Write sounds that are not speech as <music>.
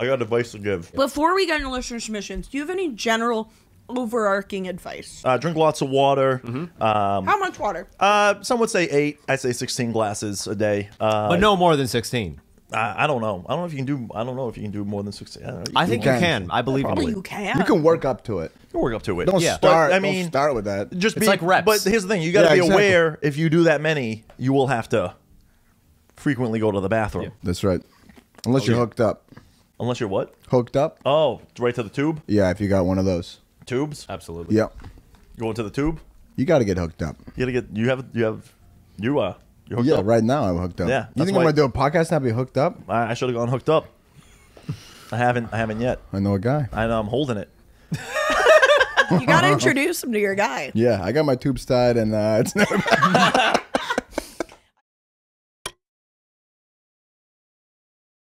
I got advice to give. Before we get into listener submissions, do you have any general overarching advice? Uh, drink lots of water. Mm-hmm. Um, How much water? uh, some would say eight. I say sixteen glasses a day. Uh, but no more than 16. I, I don't know. I don't know if you can do. I don't know if you can do more than sixteen. I, don't know. I think you can. can. I believe Well, you you. can. You can work up to it. You can work up to it. Don't Yeah. start. But, I don't mean, start with that. just It's be like reps. But here's the thing: you got to Yeah, be exactly. aware. If you do that many, you will have to frequently go to the bathroom. That's right. Unless you're hooked up. Unless you're what? Hooked up? Oh, right to the tube. Yeah, if you got one of those. Tubes. Absolutely. Yep. Going to the tube. You got to get hooked up. You gotta get. You have. You have. You uh. You hooked Yeah, up. right now I'm hooked up. Yeah, You think I'm gonna do a podcast and not be hooked up? I, I should have gone hooked up. I haven't. I haven't yet. I know a guy. I know I'm holding it. You got to <laughs> introduce him to your guy. Yeah, I got my tubes tied and uh, it's never. <laughs>